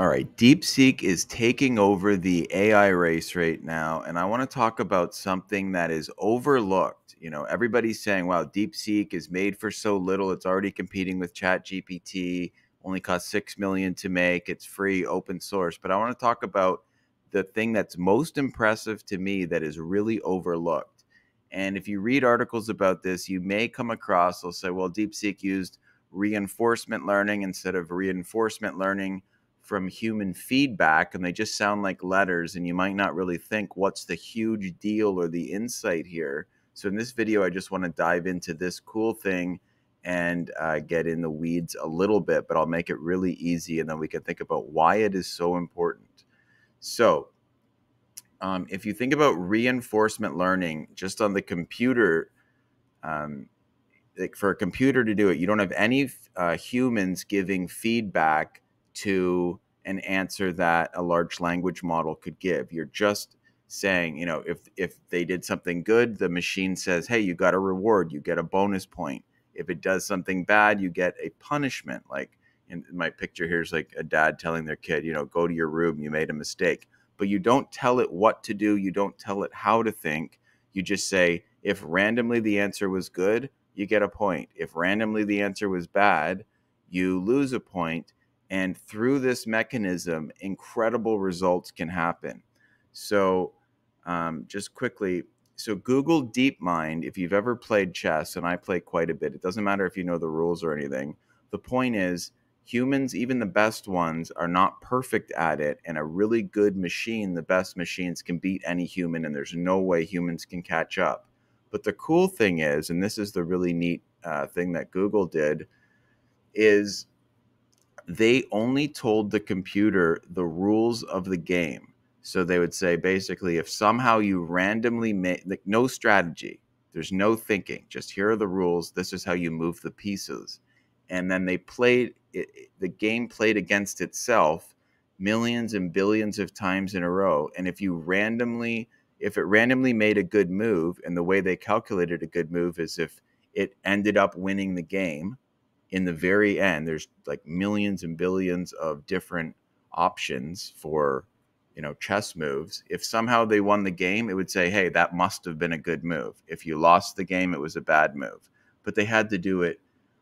All right, DeepSeek is taking over the AI race right now, and I want to talk about something that is overlooked. You know, everybody's saying, "Wow, DeepSeek is made for so little; it's already competing with ChatGPT. Only costs six million to make. It's free, open source." But I want to talk about the thing that's most impressive to me that is really overlooked. And if you read articles about this, you may come across. They'll say, "Well, DeepSeek used reinforcement learning instead of reinforcement learning." From human feedback and they just sound like letters and you might not really think what's the huge deal or the insight here? So in this video i just want to dive into this cool thing and uh, get in the weeds a little bit but i'll make it really easy and then we can think about why it is so important. So um, if you think about reinforcement learning just on the computer um, like for a computer to do it you don't have any uh, humans giving feedback to an answer that a large language model could give. You're just saying, you know, if if they did something good, the machine says, "Hey, you got a reward, you get a bonus point." If it does something bad, you get a punishment. Like in my picture here's like a dad telling their kid, you know, go to your room, you made a mistake. But you don't tell it what to do, you don't tell it how to think. You just say, if randomly the answer was good, you get a point. If randomly the answer was bad, you lose a point and through this mechanism, incredible results can happen. So, um, just quickly, so Google DeepMind, if you've ever played chess, and I play quite a bit, it doesn't matter if you know the rules or anything. The point is, humans, even the best ones, are not perfect at it. And a really good machine, the best machines, can beat any human, and there's no way humans can catch up. But the cool thing is, and this is the really neat uh, thing that Google did, is they only told the computer the rules of the game. So they would say basically, if somehow you randomly make like no strategy, there's no thinking, just here are the rules. This is how you move the pieces. And then they played it, the game played against itself millions and billions of times in a row. And if you randomly, if it randomly made a good move, and the way they calculated a good move is if it ended up winning the game, in the very end, there's like millions and billions of different options for you know chess moves. If somehow they won the game, it would say, "Hey, that must have been a good move." If you lost the game, it was a bad move. But they had to do it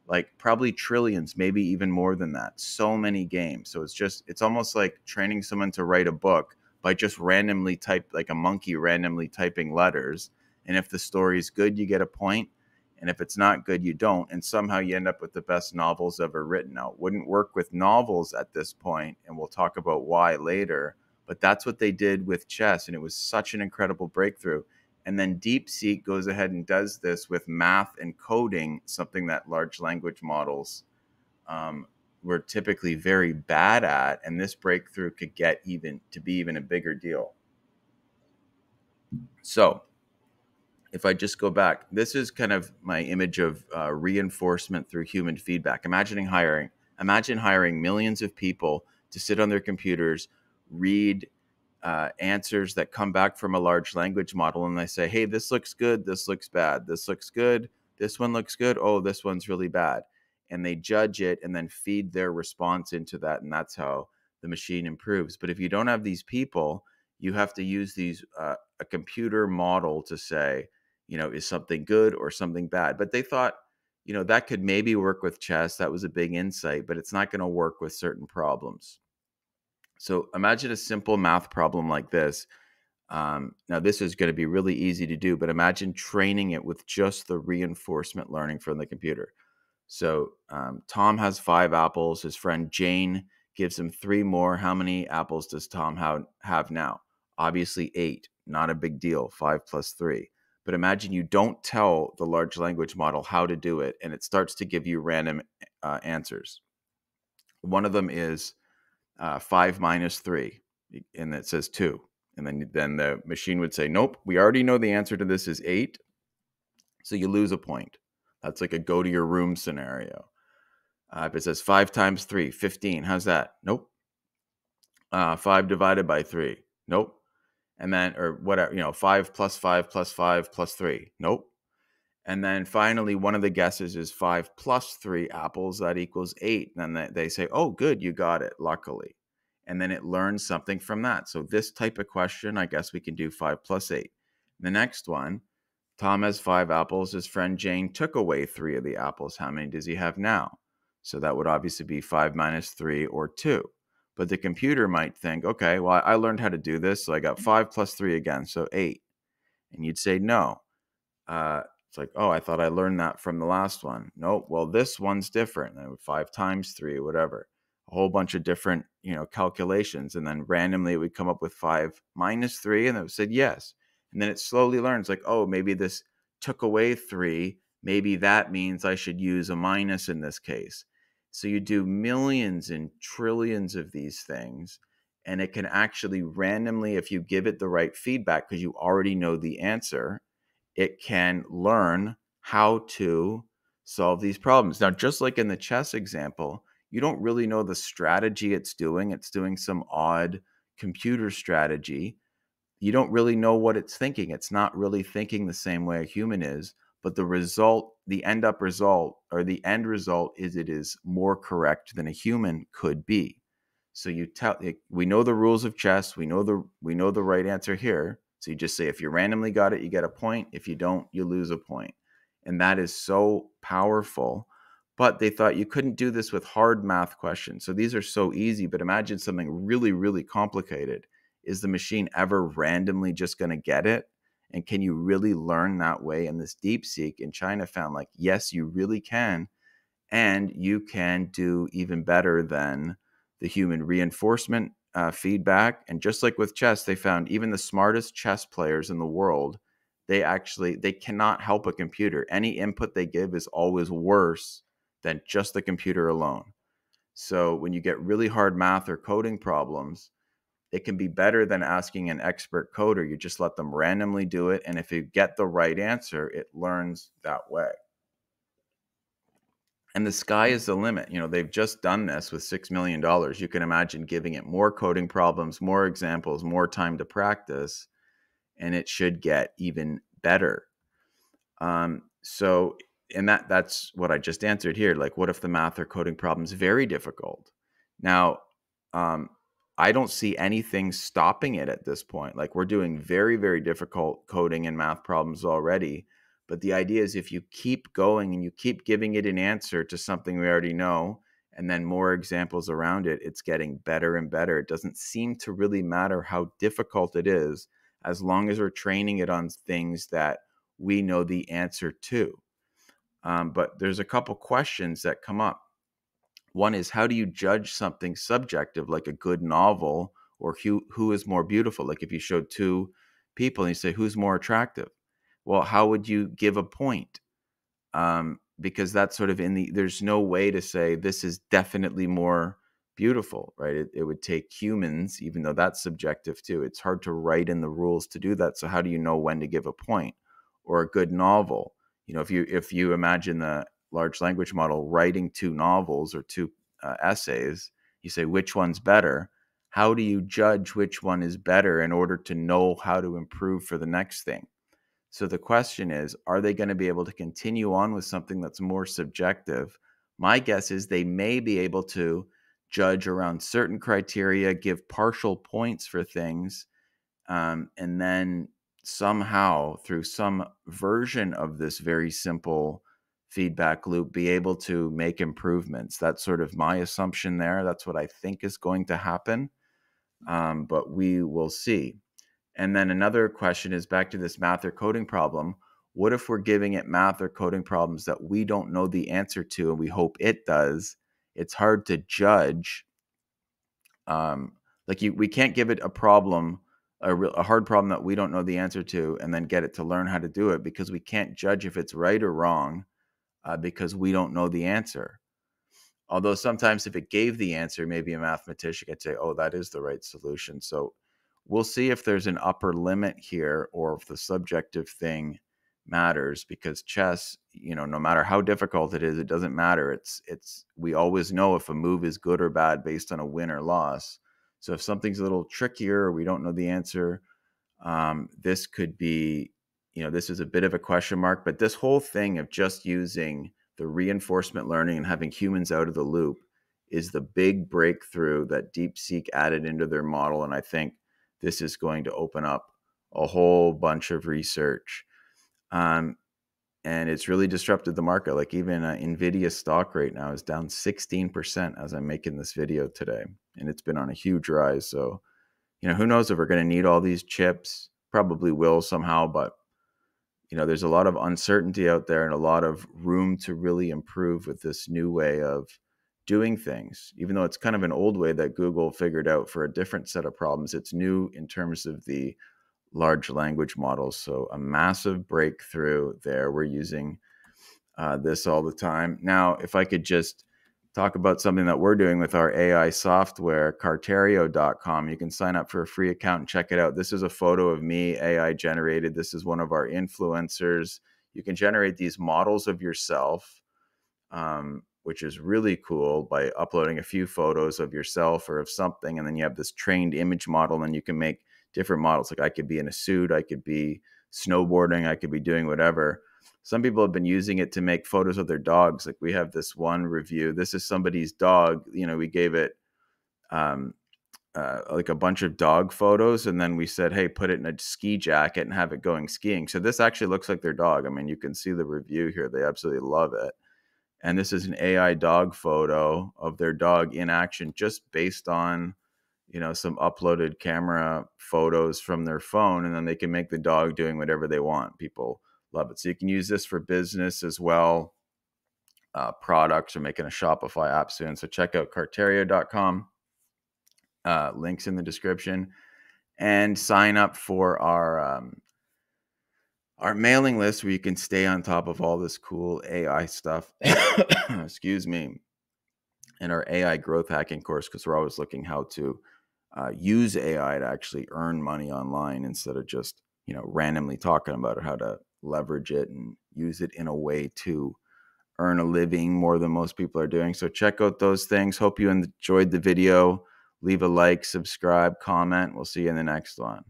like probably trillions, maybe even more than that. So many games. So it's just it's almost like training someone to write a book by just randomly type like a monkey randomly typing letters. And if the story is good, you get a point and if it's not good you don't and somehow you end up with the best novels ever written. Now wouldn't work with novels at this point and we'll talk about why later but that's what they did with chess and it was such an incredible breakthrough. And then deepseek goes ahead and does this with math and coding something that large language models um, were typically very bad at and this breakthrough could get even to be even a bigger deal. So if I just go back, this is kind of my image of uh, reinforcement through human feedback. Imagining hiring, imagine hiring millions of people to sit on their computers, read uh, answers that come back from a large language model, and they say, "Hey, this looks good. This looks bad. This looks good. This one looks good. Oh, this one's really bad." And they judge it and then feed their response into that, and that's how the machine improves. But if you don't have these people, you have to use these uh, a computer model to say you know, is something good or something bad. But they thought, you know, that could maybe work with chess. That was a big insight, but it's not going to work with certain problems. So imagine a simple math problem like this. Um, now, this is going to be really easy to do, but imagine training it with just the reinforcement learning from the computer. So um, Tom has five apples. His friend Jane gives him three more. How many apples does Tom have, have now? Obviously, eight. Not a big deal. Five plus three. But imagine you don't tell the large language model how to do it, and it starts to give you random uh, answers. One of them is uh, five minus three, and it says two. And then, then the machine would say, Nope, we already know the answer to this is eight. So you lose a point. That's like a go to your room scenario. Uh, if it says five times three, 15, how's that? Nope. Uh, five divided by three, nope and then or whatever you know five plus five plus five plus three nope and then finally one of the guesses is five plus three apples that equals eight and then they say oh good you got it luckily and then it learns something from that. So this type of question, I guess we can do five plus eight. The next one, Tom has five apples. His friend Jane took away three of the apples. How many does he have now? So that would obviously be five minus three or two. But the computer might think, okay, well, I learned how to do this. So I got five plus three again. So eight. And you'd say, no. Uh, it's like, oh, I thought I learned that from the last one. Nope. Well, this one's different. Five times three, whatever a whole bunch of different you know calculations and then randomly it would come up with five minus three and it said yes and then it slowly learns like oh maybe this took away three maybe that means i should use a minus in this case so you do millions and trillions of these things and it can actually randomly if you give it the right feedback because you already know the answer it can learn how to solve these problems now just like in the chess example you don't really know the strategy it's doing. It's doing some odd computer strategy. You don't really know what it's thinking. It's not really thinking the same way a human is, but the result, the end up result, or the end result is it is more correct than a human could be. So you tell we know the rules of chess. We know the we know the right answer here. So you just say if you randomly got it, you get a point. If you don't, you lose a point. And that is so powerful but they thought you couldn't do this with hard math questions. So these are so easy, but imagine something really, really complicated. Is the machine ever randomly just going to get it? And can you really learn that way? And this DeepSeek in China found like, yes, you really can. And you can do even better than the human reinforcement uh, feedback. And just like with chess, they found even the smartest chess players in the world, they actually they cannot help a computer. Any input they give is always worse than just the computer alone. So when you get really hard math or coding problems, it can be better than asking an expert coder. You just let them randomly do it. And if you get the right answer, it learns that way. And the sky is the limit. You know, they've just done this with $6 million. You can imagine giving it more coding problems, more examples, more time to practice, and it should get even better. Um, so and that that's what I just answered here. Like, what if the math or coding problem is very difficult? Now, um, I don't see anything stopping it at this point. Like, we're doing very, very difficult coding and math problems already. But the idea is if you keep going and you keep giving it an answer to something we already know, and then more examples around it, it's getting better and better. It doesn't seem to really matter how difficult it is as long as we're training it on things that we know the answer to. Um, but there's a couple questions that come up. One is how do you judge something subjective, like a good novel, or who who is more beautiful? Like if you showed two people and you say who's more attractive, well, how would you give a point? Um, because that's sort of in the there's no way to say this is definitely more beautiful, right? It, it would take humans, even though that's subjective too. It's hard to write in the rules to do that. So how do you know when to give a point? Or a good novel you know if you if you imagine the large language model writing two novels or two uh, essays you say which one's better? How do you judge which one is better in order to know how to improve for the next thing? So the question is are they going to be able to continue on with something that's more subjective? My guess is they may be able to judge around certain criteria give partial points for things um, and then somehow through some version of this very simple feedback loop be able to make improvements. That's sort of my assumption there. That's what i think is going to happen um, but we will see. And then another question is back to this math or coding problem. What if we're giving it math or coding problems that we don't know the answer to and we hope it does? It's hard to judge um, like you we can't give it a problem a, real, a hard problem that we don't know the answer to and then get it to learn how to do it because we can't judge if it's right or wrong uh, because we don't know the answer. Although sometimes if it gave the answer, maybe a mathematician could say, oh, that is the right solution. So we'll see if there's an upper limit here or if the subjective thing matters because chess you know no matter how difficult it is it doesn't matter it's it's we always know if a move is good or bad based on a win or loss so if something's a little trickier or we don't know the answer, um, this could be, you know, this is a bit of a question mark. But this whole thing of just using the reinforcement learning and having humans out of the loop is the big breakthrough that DeepSeek added into their model. And I think this is going to open up a whole bunch of research. Um, and it's really disrupted the market. Like even uh, Nvidia stock right now is down 16% as I'm making this video today, and it's been on a huge rise. So, you know, who knows if we're going to need all these chips? Probably will somehow, but you know, there's a lot of uncertainty out there and a lot of room to really improve with this new way of doing things. Even though it's kind of an old way that Google figured out for a different set of problems, it's new in terms of the large language models. So a massive breakthrough there. We're using uh, this all the time. Now, if I could just talk about something that we're doing with our AI software, Cartario.com. You can sign up for a free account and check it out. This is a photo of me, AI generated. This is one of our influencers. You can generate these models of yourself, um, which is really cool by uploading a few photos of yourself or of something. And then you have this trained image model, and you can make different models. Like I could be in a suit, I could be snowboarding, I could be doing whatever. Some people have been using it to make photos of their dogs. Like we have this one review. This is somebody's dog. You know, we gave it um, uh, like a bunch of dog photos, and then we said, "Hey, put it in a ski jacket and have it going skiing." So this actually looks like their dog. I mean, you can see the review here. They absolutely love it. And this is an AI dog photo of their dog in action, just based on you know some uploaded camera photos from their phone and then they can make the dog doing whatever they want people love it. So you can use this for business as well uh, products or making a shopify app soon. So check out cartario.com uh, links in the description and sign up for our um, our mailing list where you can stay on top of all this cool ai stuff. Excuse me. And our ai growth hacking course because we're always looking how to uh, use AI to actually earn money online instead of just you know randomly talking about it, how to leverage it and use it in a way to earn a living more than most people are doing. So check out those things. Hope you enjoyed the video. Leave a like, subscribe, comment. We'll see you in the next one.